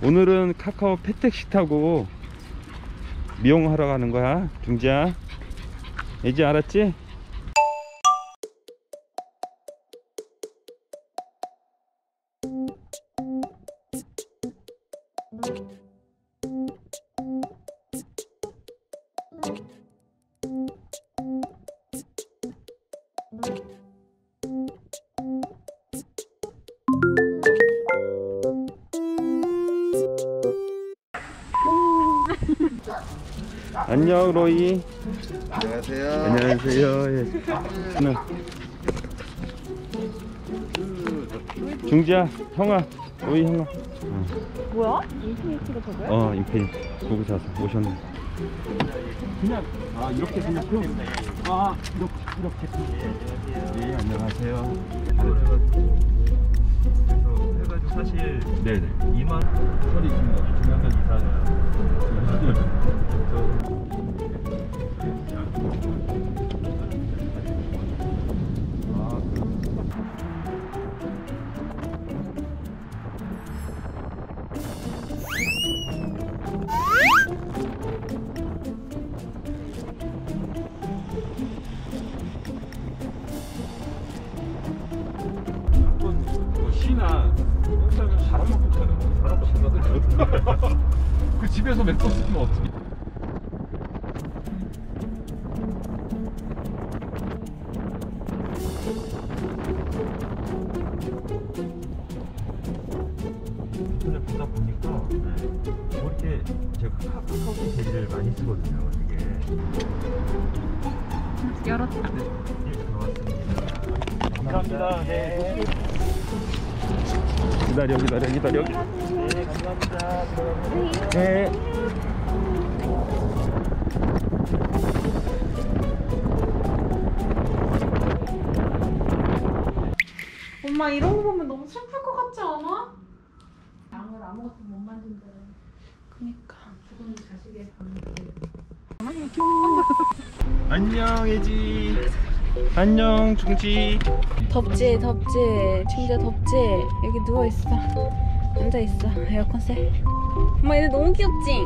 오늘은 카카오 패택시 타고 미용하러 가는 거야 중지야 이제 알았지? 안녕 로이 안녕하세요. 안녕하세요 예. 네. 중지야 형아 로이 형아 뭐야? 인피니티가 저거야? 어 인피니 보고 자서 오셨네 그냥 아 이렇게 그냥 표. 아 이렇게 이렇게 네 안녕하세요 그래서 해가지고 사실 네네 2만 소리 있습니다 중요한 이사가 뭐 시나 영상을 사람 먹고 있잖아 사람 생각을 들었는데 그 집에서 맥주 쓰면 어떻게 인터넷 보다 보니까 뭐 이렇게 제가 카- 카카오톡 대리를 많이 쓰거든요. 이게 열었다. 예, 들어왔습니다. 감사합니다. 네. 기다려 기다려 기다려 네, 감사합니다. 네 엄마 이런 거 보면 너무 슬플 것 같지 않아? 양을 아무것도 못 만든다. 그니까. 죽은 자식의 안녕 애지 안녕 중지. 덥지 덥지. 진짜 덥지. 여기 누워있어. 앉아있어. 에어컨 쐬 엄마 얘네 너무 귀엽지?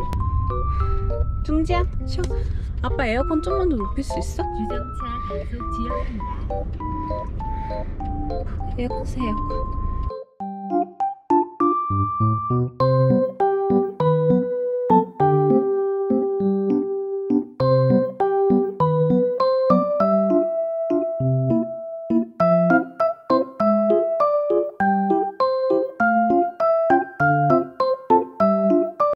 중지야 쉬어. 아빠 에어컨 좀만 더 높일 수 있어? 주정차 단속 지역입니다. 에어컨 쐬 에어컨